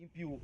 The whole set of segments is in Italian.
In più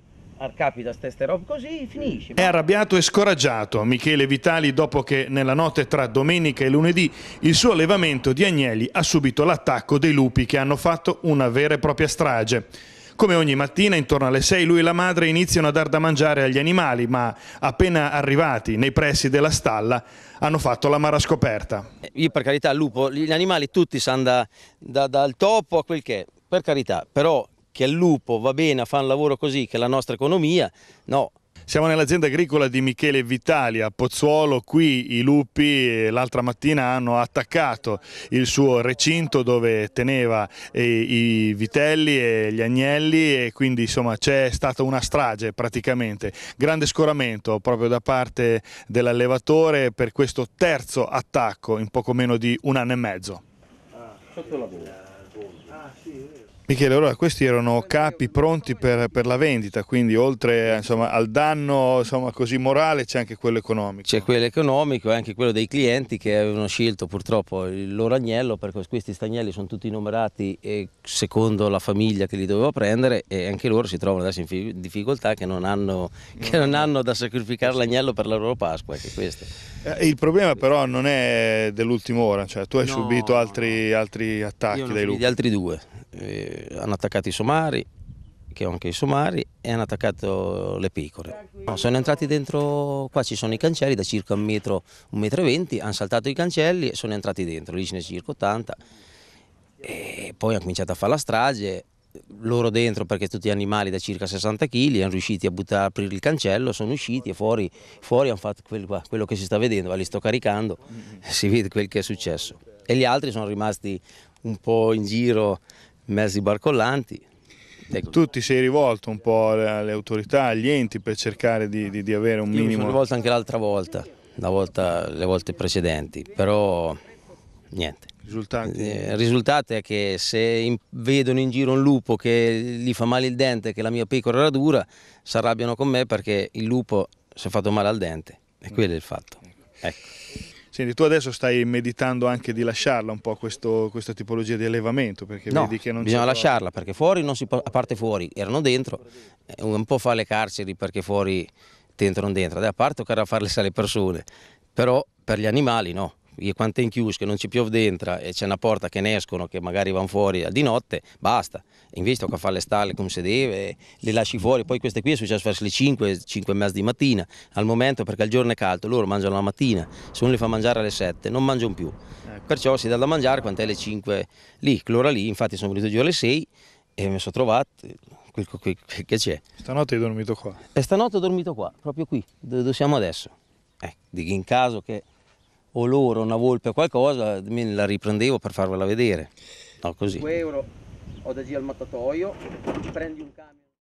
capita ste robe così, finisce. È arrabbiato e scoraggiato Michele Vitali dopo che nella notte tra domenica e lunedì il suo allevamento di agnelli ha subito l'attacco dei lupi che hanno fatto una vera e propria strage. Come ogni mattina, intorno alle 6, lui e la madre iniziano a dar da mangiare agli animali, ma appena arrivati nei pressi della stalla hanno fatto la mara scoperta. Io per carità, il lupo, gli animali tutti sanno da, da, dal topo a quel che è, per carità, però che al lupo va bene a fare un lavoro così, che è la nostra economia, no, siamo nell'azienda agricola di Michele Vitali a Pozzuolo, qui i lupi l'altra mattina hanno attaccato il suo recinto dove teneva eh, i vitelli e gli agnelli e quindi insomma c'è stata una strage praticamente, grande scoramento proprio da parte dell'allevatore per questo terzo attacco in poco meno di un anno e mezzo. Ah, sotto la voce. Ah, sì, Michele, allora questi erano capi pronti per, per la vendita, quindi oltre insomma, al danno insomma, così morale c'è anche quello economico. C'è quello economico e anche quello dei clienti che avevano scelto purtroppo il loro agnello perché questi stagnelli sono tutti numerati secondo la famiglia che li doveva prendere e anche loro si trovano adesso in difficoltà che non hanno, che non hanno da sacrificare l'agnello per la loro Pasqua. Eh, il problema però non è dell'ultima ora, cioè tu hai no, subito altri, altri attacchi dai lupi. altri due eh, hanno attaccato i somari, che ho anche i somari, e hanno attaccato le pecore. No, sono entrati dentro, qua ci sono i cancelli da circa un metro, un metro e venti, hanno saltato i cancelli e sono entrati dentro, lì ce ne circa 80, e poi hanno cominciato a fare la strage, loro dentro perché tutti animali da circa 60 kg hanno riuscito a buttare, aprire il cancello, sono usciti e fuori, fuori hanno fatto quello, quello che si sta vedendo, li sto caricando, si vede quel che è successo. E gli altri sono rimasti un po' in giro mezzi barcollanti. Ecco. Tu ti sei rivolto un po' alle autorità, agli enti per cercare di, di, di avere un Io minimo... Mi sono rivolto anche l'altra volta, la volta, le volte precedenti, però niente. Risultati? Eh, il risultato è che se in, vedono in giro un lupo che gli fa male il dente, che la mia pecora era dura, si arrabbiano con me perché il lupo si è fatto male al dente e quello è il fatto. Ecco. Senti, tu adesso stai meditando anche di lasciarla un po' questo, questa tipologia di allevamento perché no, vedi che non bisogna lasciarla perché fuori non si può, a parte fuori, erano dentro, eh, un po' fa le carceri perché fuori ti entrano dentro, a parte toccare a farle alle persone, però per gli animali no, io quando è in chiuso che non ci piove dentro e c'è una porta che ne escono che magari vanno fuori di notte, basta. Invece tocca fare le stalle come si deve, le lasci fuori. Poi queste qui è successo verso le 5, 5 e mezza di mattina, al momento perché il giorno è caldo, loro mangiano la mattina, se uno li fa mangiare alle 7 non mangiano più. Ecco. Perciò si dà da mangiare quando è le 5 lì, l'ora lì, infatti sono venuto giù alle 6 e mi sono trovato quel, quel, quel che c'è. Stanotte hai dormito qua? E stanotte ho dormito qua, proprio qui, dove siamo adesso. Eh, in caso che o loro una volpe o qualcosa, me la riprendevo per farvela vedere. No, così. 5 euro G al mattatoio, prendi un camion.